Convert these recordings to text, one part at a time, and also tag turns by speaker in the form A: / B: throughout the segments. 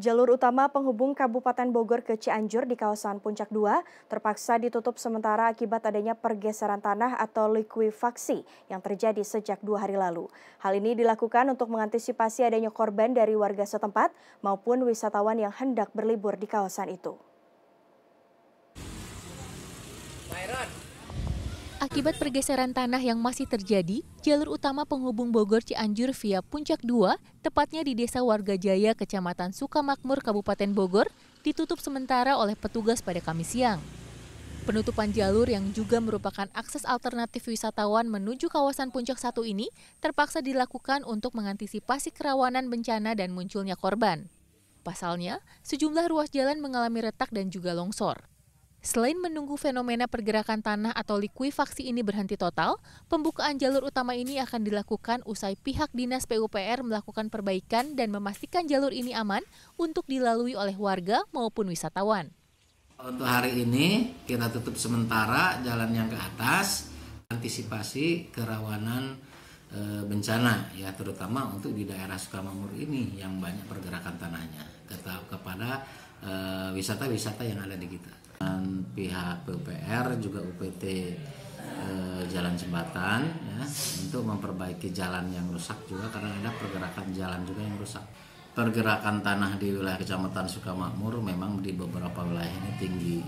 A: Jalur utama penghubung Kabupaten Bogor ke Cianjur di kawasan Puncak 2 terpaksa ditutup sementara akibat adanya pergeseran tanah atau likuifaksi yang terjadi sejak dua hari lalu. Hal ini dilakukan untuk mengantisipasi adanya korban dari warga setempat maupun wisatawan yang hendak berlibur di kawasan itu.
B: Akibat pergeseran tanah yang masih terjadi, jalur utama penghubung Bogor Cianjur via Puncak 2, tepatnya di Desa Warga Jaya, Kecamatan Sukamakmur, Kabupaten Bogor, ditutup sementara oleh petugas pada Kamis siang. Penutupan jalur yang juga merupakan akses alternatif wisatawan menuju kawasan Puncak 1 ini terpaksa dilakukan untuk mengantisipasi kerawanan bencana dan munculnya korban. Pasalnya, sejumlah ruas jalan mengalami retak dan juga longsor. Selain menunggu fenomena pergerakan tanah atau likuifaksi ini berhenti total, pembukaan jalur utama ini akan dilakukan usai pihak Dinas PUPR melakukan perbaikan dan memastikan jalur ini aman untuk dilalui oleh warga maupun wisatawan.
C: Untuk hari ini kita tutup sementara jalan yang ke atas, antisipasi kerawanan e, bencana ya terutama untuk di daerah Sukamakmur ini yang banyak pergerakan tanahnya kepada eh, wisata-wisata yang ada di kita dengan pihak PUPR juga UPT eh, Jalan Jembatan ya, untuk memperbaiki jalan yang rusak juga karena ada pergerakan jalan juga yang rusak. Pergerakan tanah di wilayah Kecamatan Sukamakmur memang di beberapa wilayah ini tinggi.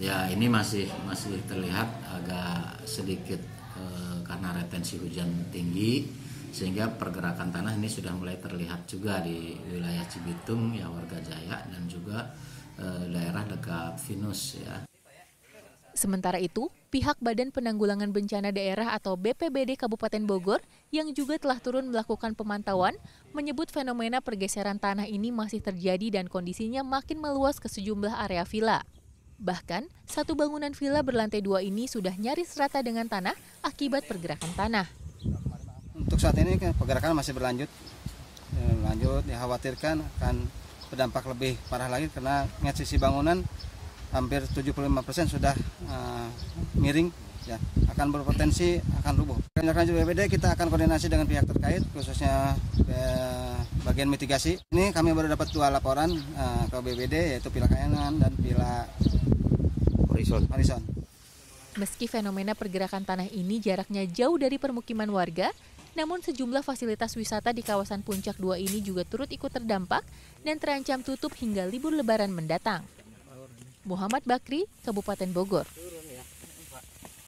C: Ya, ya ini masih masih terlihat agak sedikit eh, karena retensi hujan tinggi sehingga pergerakan tanah ini sudah mulai terlihat juga di wilayah Cibitung ya warga Jaya dan juga Eh, Venus ya.
B: Sementara itu, pihak Badan Penanggulangan Bencana Daerah atau BPBD Kabupaten Bogor yang juga telah turun melakukan pemantauan menyebut fenomena pergeseran tanah ini masih terjadi dan kondisinya makin meluas ke sejumlah area villa. Bahkan, satu bangunan villa berlantai dua ini sudah nyaris rata dengan tanah akibat pergerakan tanah.
D: Untuk saat ini pergerakan masih berlanjut, eh, lanjut dikhawatirkan akan berdampak lebih parah lagi karena ngeliat sisi bangunan hampir 75% sudah uh, miring ya akan berpotensi akan rubuh. Lanjut BPD kita akan koordinasi dengan pihak terkait khususnya uh, bagian mitigasi. Ini kami baru dapat dua laporan uh, ke BPD yaitu Pila Kayangan dan Pila Horizon. Horizon.
B: Meski fenomena pergerakan tanah ini jaraknya jauh dari permukiman warga, namun sejumlah fasilitas wisata di kawasan Puncak 2 ini juga turut ikut terdampak dan terancam tutup hingga libur lebaran mendatang. Muhammad Bakri, Kabupaten Bogor.